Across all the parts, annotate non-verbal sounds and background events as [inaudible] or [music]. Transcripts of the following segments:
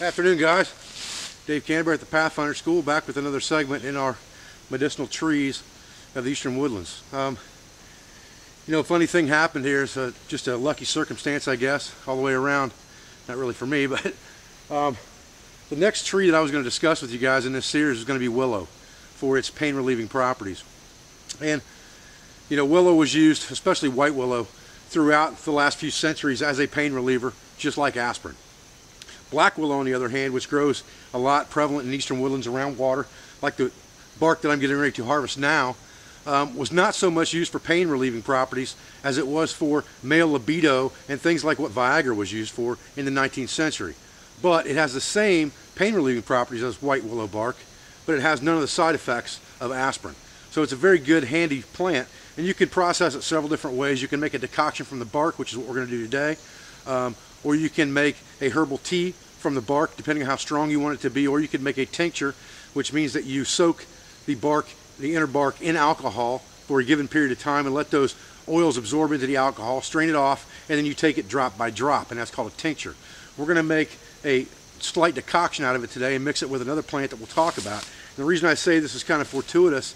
Afternoon, guys. Dave Canterbury at the Pathfinder School, back with another segment in our medicinal trees of the eastern woodlands. Um, you know, funny thing happened here. It's a, just a lucky circumstance, I guess, all the way around. Not really for me, [laughs] but um, the next tree that I was going to discuss with you guys in this series is going to be willow for its pain relieving properties. And, you know, willow was used, especially white willow, throughout the last few centuries as a pain reliever, just like aspirin. Black willow, on the other hand, which grows a lot prevalent in eastern woodlands around water, like the bark that I'm getting ready to harvest now, um, was not so much used for pain relieving properties as it was for male libido and things like what Viagra was used for in the 19th century. But it has the same pain relieving properties as white willow bark, but it has none of the side effects of aspirin. So it's a very good, handy plant, and you can process it several different ways. You can make a decoction from the bark, which is what we're going to do today, um, or you can make a herbal tea from the bark, depending on how strong you want it to be, or you could make a tincture, which means that you soak the bark, the inner bark, in alcohol for a given period of time and let those oils absorb into the alcohol, strain it off, and then you take it drop by drop, and that's called a tincture. We're going to make a slight decoction out of it today and mix it with another plant that we'll talk about. And the reason I say this is kind of fortuitous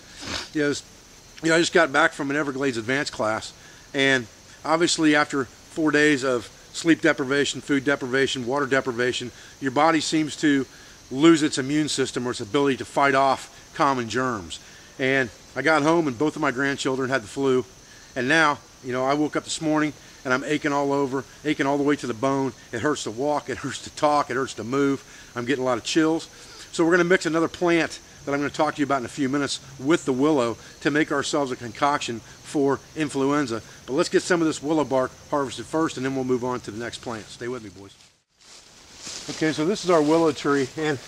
is, you know, I just got back from an Everglades advanced class, and obviously after four days of sleep deprivation, food deprivation, water deprivation, your body seems to lose its immune system or its ability to fight off common germs. And I got home and both of my grandchildren had the flu. And now, you know, I woke up this morning and I'm aching all over, aching all the way to the bone. It hurts to walk, it hurts to talk, it hurts to move. I'm getting a lot of chills. So we're going to mix another plant that I'm going to talk to you about in a few minutes with the willow to make ourselves a concoction for influenza. But let's get some of this willow bark harvested first and then we'll move on to the next plant. Stay with me, boys. Okay, so this is our willow tree and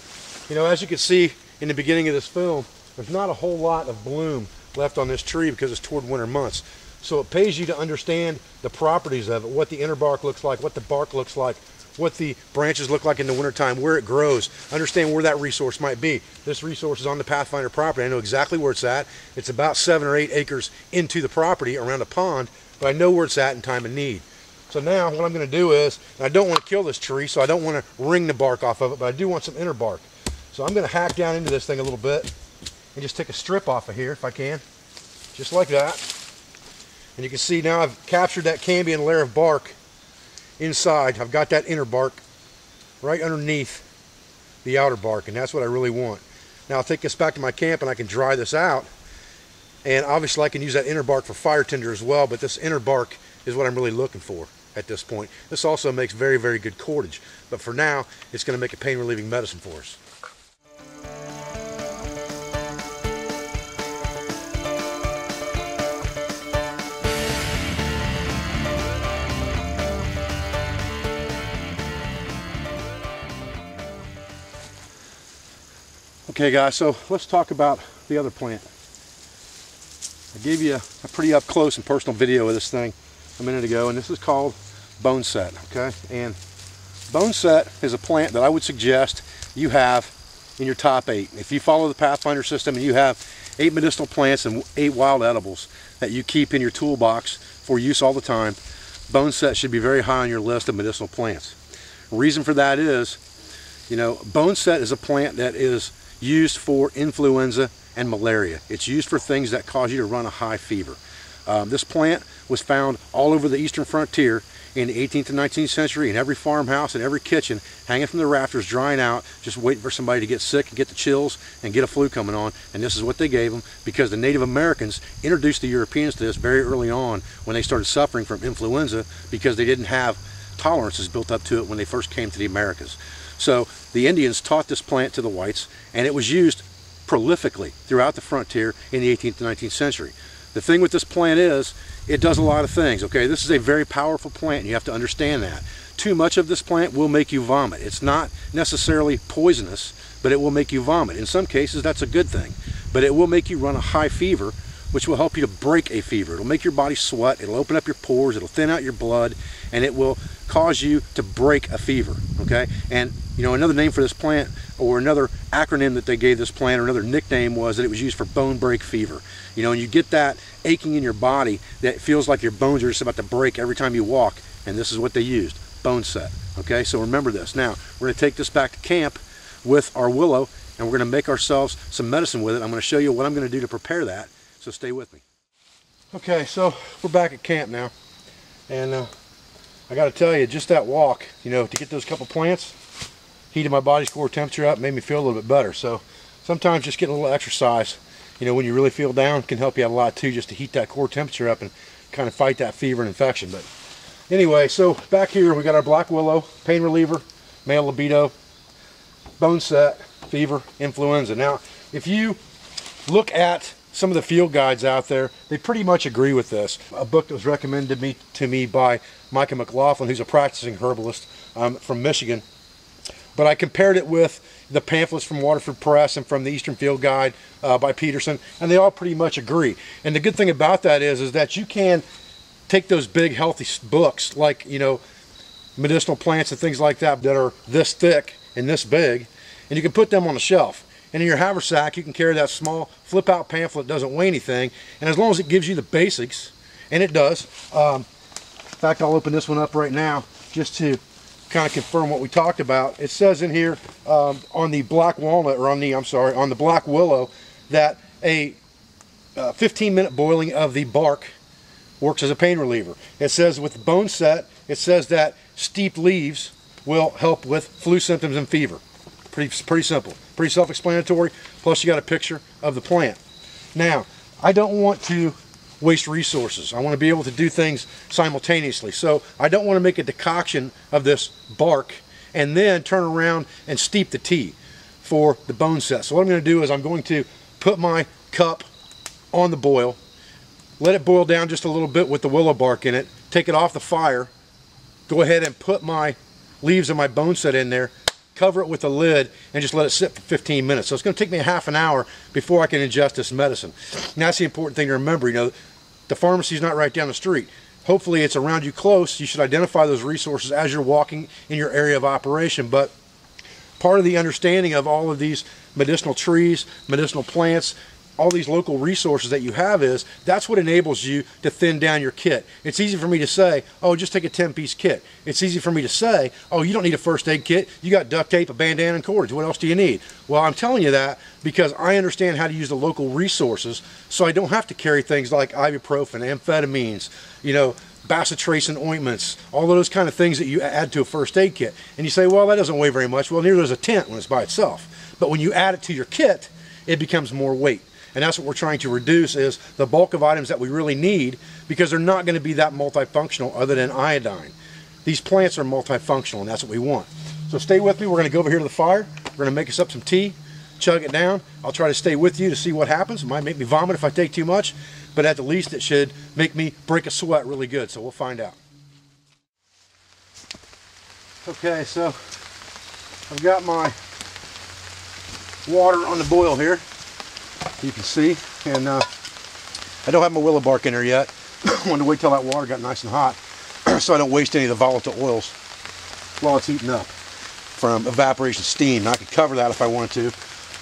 you know, as you can see in the beginning of this film, there's not a whole lot of bloom left on this tree because it's toward winter months. So it pays you to understand the properties of it, what the inner bark looks like, what the bark looks like, what the branches look like in the wintertime, where it grows, understand where that resource might be. This resource is on the Pathfinder property. I know exactly where it's at. It's about seven or eight acres into the property around a pond, but I know where it's at in time of need. So now what I'm going to do is, I don't want to kill this tree, so I don't want to wring the bark off of it, but I do want some inner bark. So I'm going to hack down into this thing a little bit and just take a strip off of here if I can, just like that. And you can see now I've captured that cambium layer of bark inside. I've got that inner bark right underneath the outer bark, and that's what I really want. Now I'll take this back to my camp and I can dry this out. And obviously I can use that inner bark for fire tinder as well, but this inner bark is what I'm really looking for at this point. This also makes very, very good cordage. But for now, it's going to make a pain relieving medicine for us. Okay guys, so let's talk about the other plant. I gave you a, a, pretty up close and personal video of this thing a minute ago, and this is called boneset, okay? And boneset is a plant that I would suggest you have in your top eight. If you follow the Pathfinder system and you have eight medicinal plants and eight wild edibles that you keep in your toolbox for use all the time, boneset should be very high on your list of medicinal plants. reason for that is, you know, boneset is a plant that is used for influenza and malaria. It's used for things that cause you to run a high fever. Um, this plant was found all over the eastern frontier in the 18th and 19th century in every farmhouse and every kitchen, hanging from the rafters, drying out, just waiting for somebody to get sick and get the chills and get a flu coming on. And this is what they gave them because the Native Americans introduced the Europeans to this very early on when they started suffering from influenza because they didn't have tolerances built up to it when they first came to the Americas. So the Indians taught this plant to the whites, and it was used prolifically throughout the frontier in the 18th and 19th century. The thing with this plant is, it does a lot of things, okay? This is a very powerful plant, and you have to understand that. Too much of this plant will make you vomit. It's not necessarily poisonous, but it will make you vomit. In some cases, that's a good thing. But it will make you run a high fever, which will help you to break a fever. It'll make your body sweat, it'll open up your pores, it'll thin out your blood, and it will cause you to break a fever, okay? And, you know, another name for this plant, or another acronym that they gave this plant, or another nickname was that it was used for bone break fever. You know, and you get that aching in your body that feels like your bones are just about to break every time you walk, and this is what they used, bone set. Okay, so remember this. Now, we're to take this back to camp with our willow and we're going to make ourselves some medicine with it. I'm going to show you what I'm going to do to prepare that, so stay with me. Okay, so we're back at camp now, and uh, I got to tell you, just that walk, you know, to get those couple plants, heated my body's core temperature up, made me feel a little bit better. So sometimes just getting a little exercise, you know, when you really feel down, can help you out a lot too, just to heat that core temperature up and kind of fight that fever and infection. But anyway, so back here we got our black willow, pain reliever, male libido, bone set, fever, influenza. Now, if you look at some of the field guides out there, they pretty much agree with this. A book that was recommended to me, to me by Micah McLaughlin, who's a practicing herbalist um, from Michigan. But I compared it with the pamphlets from Waterford Press and from the Eastern Field Guide uh, by Peterson, and they all pretty much agree. And the good thing about that is, is that you can take those big healthy books like, you know, medicinal plants and things like that that are this thick and this big, and you can put them on the shelf. And in your haversack, you can carry that small flip out pamphlet, doesn't weigh anything. And as long as it gives you the basics, and it does, um, in fact, I'll open this one up right now just to kind of confirm what we talked about. It says in here um, on the black walnut, or on the, I'm sorry, on the black willow, that a uh, 15 minute boiling of the bark works as a pain reliever. It says with bone set, it says that steep leaves will help with flu symptoms and fever. Pretty, pretty simple, pretty self-explanatory. Plus you got a picture of the plant. Now, I don't want to waste resources. I want to be able to do things simultaneously. So I don't want to make a decoction of this bark and then turn around and steep the tea for the bone set. So what I'm going to do is I'm going to put my cup on the boil, let it boil down just a little bit with the willow bark in it, take it off the fire, go ahead and put my leaves of my bone set in there, cover it with a lid, and just let it sit for 15 minutes. So it's going to take me a half an hour before I can ingest this medicine. And that's the important thing to remember. You know, the pharmacy is not right down the street. Hopefully it's around you close. You should identify those resources as you're walking in your area of operation. But part of the understanding of all of these medicinal trees, medicinal plants, all these local resources that you have is that's what enables you to thin down your kit. It's easy for me to say, oh, just take a 10 piece kit. It's easy for me to say, oh, you don't need a first aid kit. You got duct tape, a bandana, and cords. What else do you need? Well, I'm telling you that because I understand how to use the local resources so I don't have to carry things like ibuprofen, amphetamines, you know, bacitracin ointments, all those kind of things that you add to a first aid kit. And you say, well, that doesn't weigh very much. Well, neither does a tent when it's by itself. But when you add it to your kit, it becomes more weight. And that's what we're trying to reduce is the bulk of items that we really need because they're not going to be that multifunctional other than iodine. These plants are multifunctional and that's what we want. So stay with me. We're going to go over here to the fire. We're going to make us up some tea, chug it down. I'll try to stay with you to see what happens. It might make me vomit if I take too much, but at the least it should make me break a sweat really good. So we'll find out. Okay, so I've got my water on the boil here you can see. And uh, I don't have my willow bark in there yet. I [coughs] wanted to wait till that water got nice and hot [coughs] so I don't waste any of the volatile oils while it's heating up from evaporation steam. Now, I could cover that if I wanted to,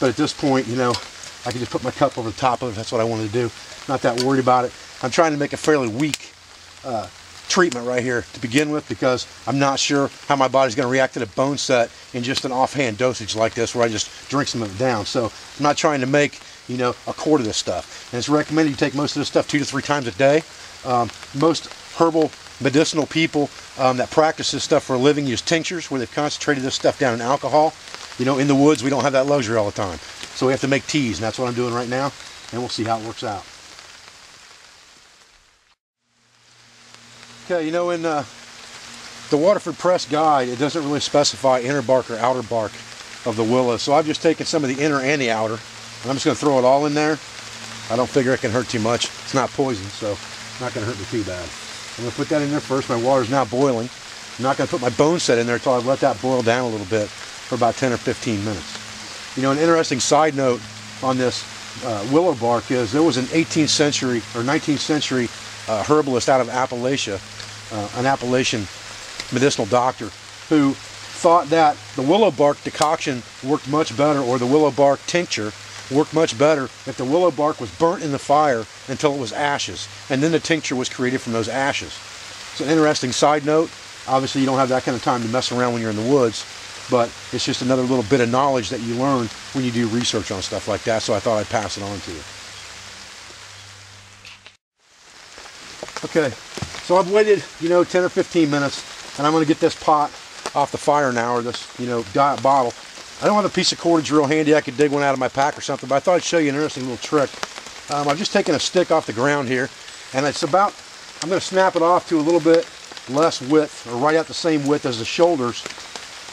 but at this point, you know, I can just put my cup over the top of it. That's what I wanted to do. Not that worried about it. I'm trying to make a fairly weak uh, treatment right here to begin with because I'm not sure how my body's going to react to the bone set in just an offhand dosage like this where I just drink some of it down. So I'm not trying to make you know, a quart of this stuff. And it's recommended you take most of this stuff two to three times a day. Um, most herbal medicinal people um, that practice this stuff for a living use tinctures where they've concentrated this stuff down in alcohol. You know, in the woods, we don't have that luxury all the time. So we have to make teas, and that's what I'm doing right now, and we'll see how it works out. Okay, you know, in uh, the Waterford Press guide, it doesn't really specify inner bark or outer bark of the willow, so I've just taken some of the inner and the outer, I'm just going to throw it all in there. I don't figure it can hurt too much. It's not poison, so it's not going to hurt me too bad. I'm going to put that in there first. My water's now boiling. I'm not going to put my bone set in there until I've let that boil down a little bit for about 10 or 15 minutes. You know, an interesting side note on this uh, willow bark is there was an 18th century or 19th century uh, herbalist out of Appalachia, uh, an Appalachian medicinal doctor, who thought that the willow bark decoction worked much better, or the willow bark tincture worked much better if the willow bark was burnt in the fire until it was ashes, and then the tincture was created from those ashes. It's an interesting side note. Obviously, you don't have that kind of time to mess around when you're in the woods, but it's just another little bit of knowledge that you learn when you do research on stuff like that, so I thought I'd pass it on to you. Okay, so I've waited, you know, 10 or 15 minutes, and I'm going to get this pot off the fire now, or this, you know, diet bottle. I don't have a piece of cordage real handy. I could dig one out of my pack or something, but I thought I'd show you an interesting little trick. Um, I've just taken a stick off the ground here, and it's about, I'm going to snap it off to a little bit less width, or right at the same width as the shoulders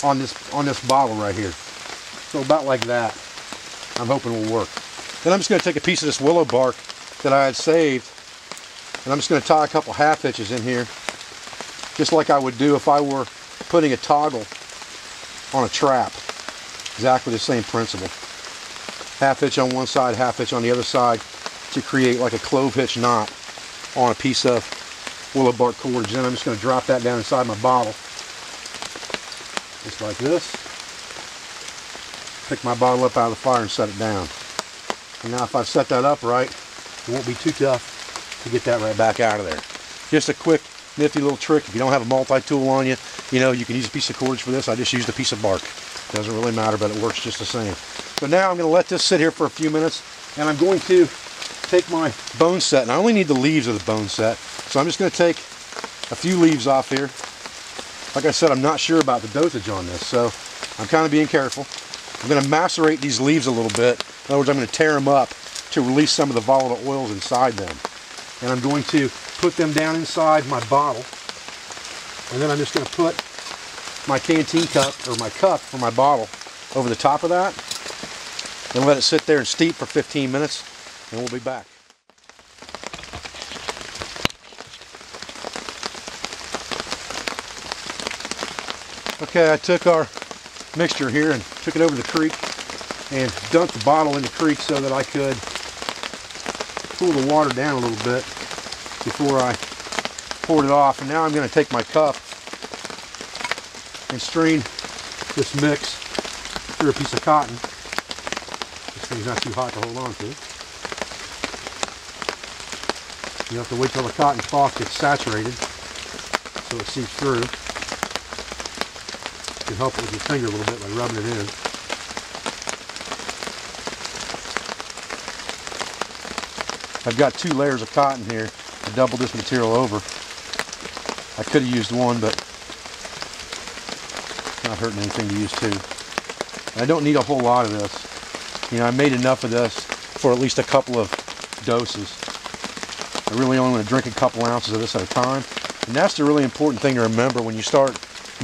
on this, on this bottle right here. So about like that. I'm hoping will work. Then I'm just going to take a piece of this willow bark that I had saved, and I'm just going to tie a couple half hitches in here, just like I would do if I were putting a toggle on a trap. Exactly the same principle. Half hitch on one side, half hitch on the other side to create like a clove hitch knot on a piece of willow bark cordage. Then I'm just going to drop that down inside my bottle. Just like this. Pick my bottle up out of the fire and set it down. And now if I set that up right, it won't be too tough to get that right back out of there. Just a quick nifty little trick. If you don't have a multi-tool on you, you know, you can use a piece of cordage for this. I just used a piece of bark. Doesn't really matter, but it works just the same. So now I'm going to let this sit here for a few minutes, and I'm going to take my bone set, and I only need the leaves of the bone set. So I'm just going to take a few leaves off here. Like I said, I'm not sure about the dosage on this, so I'm kind of being careful. I'm going to macerate these leaves a little bit. In other words, I'm going to tear them up to release some of the volatile oils inside them. And I'm going to put them down inside my bottle. And then I'm just going to put my canteen cup, or my cup for my bottle, over the top of that. And let it sit there and steep for 15 minutes, and we'll be back. Okay, I took our mixture here and took it over the creek and dumped the bottle in the creek so that I could cool the water down a little bit before I poured it off. And now I'm going to take my cup and strain this mix through a piece of cotton. This thing's not too hot to hold on to. You have to wait till the cotton cloth gets saturated so it seeps through. You can help it with your finger a little bit by rubbing it in. I've got two layers of cotton here to double this material over. I could have used one, but not hurting anything to use two. I don't need a whole lot of this. You know, I made enough of this for at least a couple of doses. I really only want to drink a couple ounces of this at a time. And that's the really important thing to remember when you start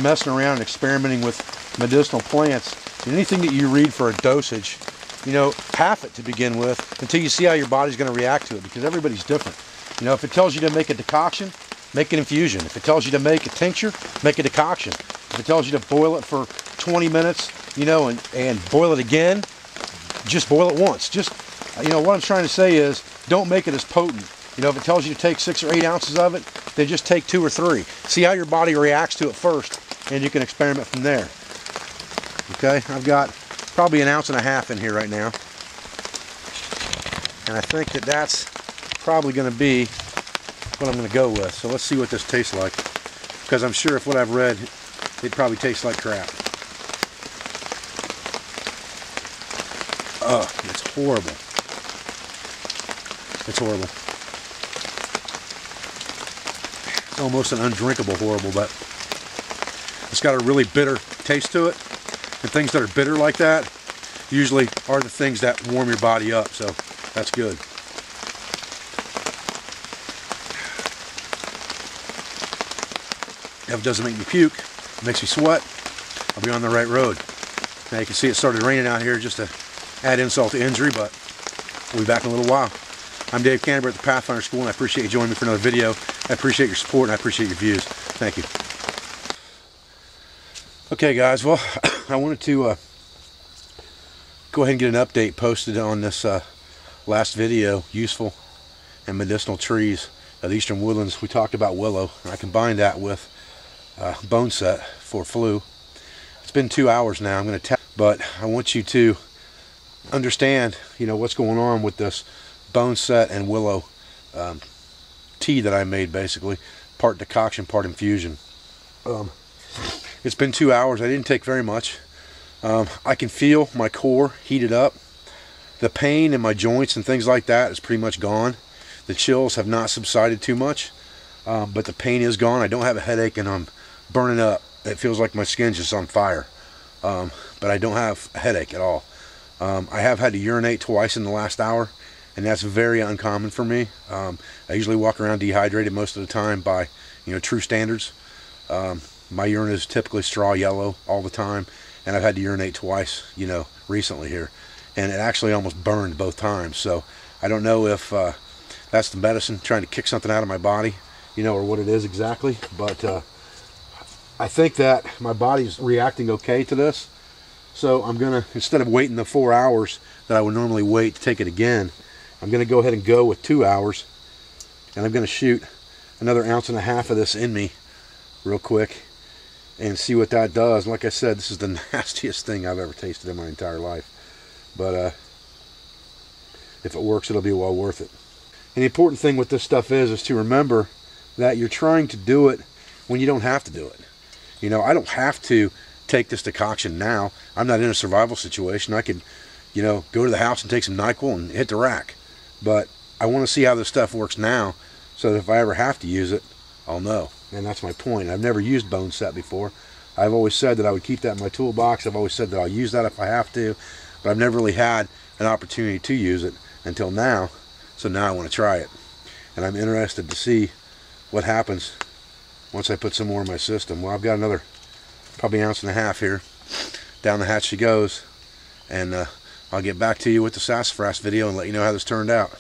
messing around and experimenting with medicinal plants. Anything that you read for a dosage, you know, half it to begin with until you see how your body's going to react to it because everybody's different. You know, if it tells you to make a decoction, make an infusion. If it tells you to make a tincture, make a decoction. It tells you to boil it for 20 minutes, you know, and, and boil it again, just boil it once. Just, you know, what I'm trying to say is don't make it as potent. You know, if it tells you to take six or eight ounces of it, then just take two or three. See how your body reacts to it first, and you can experiment from there. Okay, I've got probably an ounce and a half in here right now. And I think that that's probably going to be what I'm going to go with. So let's see what this tastes like. Because I'm sure if what I've read, it probably tastes like crap. Ugh, it's horrible. It's horrible. It's almost an undrinkable horrible, but it's got a really bitter taste to it. And things that are bitter like that usually are the things that warm your body up, so that's good. It doesn't make me puke, it makes me sweat, I'll be on the right road. Now you can see it started raining out here just to add insult to injury, but we'll be back in a little while. I'm Dave Canterbury at the Pathfinder School, and I appreciate you joining me for another video. I appreciate your support, and I appreciate your views. Thank you. Okay, guys, well, [coughs] I wanted to uh, go ahead and get an update posted on this uh, last video, useful and medicinal trees of the eastern woodlands. We talked about willow, and I combined that with uh, bone set for flu. It's been two hours now. I'm going to tell, but I want you to understand, you know, what's going on with this bone set and willow um, tea that I made, basically, part decoction, part infusion. Um, it's been two hours. I didn't take very much. Um, I can feel my core heated up. The pain in my joints and things like that is pretty much gone. The chills have not subsided too much, um, but the pain is gone. I don't have a headache and I'm burning up. It feels like my skin's just on fire, um, but I don't have a headache at all. Um, I have had to urinate twice in the last hour, and that's very uncommon for me. Um, I usually walk around dehydrated most of the time by, you know, true standards. Um, my urine is typically straw yellow all the time, and I've had to urinate twice, you know, recently here, and it actually almost burned both times. So I don't know if uh, that's the medicine trying to kick something out of my body, you know, or what it is exactly. But uh, I think that my body's reacting okay to this. So I'm gonna, instead of waiting the four hours that I would normally wait to take it again, I'm gonna go ahead and go with two hours. And I'm gonna shoot another ounce and a half of this in me real quick and see what that does. Like I said, this is the [laughs] nastiest thing I've ever tasted in my entire life. But uh, if it works, it'll be well worth it. And the important thing with this stuff is, is to remember that you're trying to do it when you don't have to do it. You know, I don't have to take this decoction now. I'm not in a survival situation. I could, you know, go to the house and take some NyQuil and hit the rack. But I want to see how this stuff works now so that if I ever have to use it, I'll know. And that's my point. I've never used bone set before. I've always said that I would keep that in my toolbox. I've always said that I'll use that if I have to. But I've never really had an opportunity to use it until now. So now I want to try it. And I'm interested to see what happens once I put some more in my system. Well, I've got another probably ounce and a half here. Down the hatch she goes. And uh, I'll get back to you with the sassafras video and let you know how this turned out.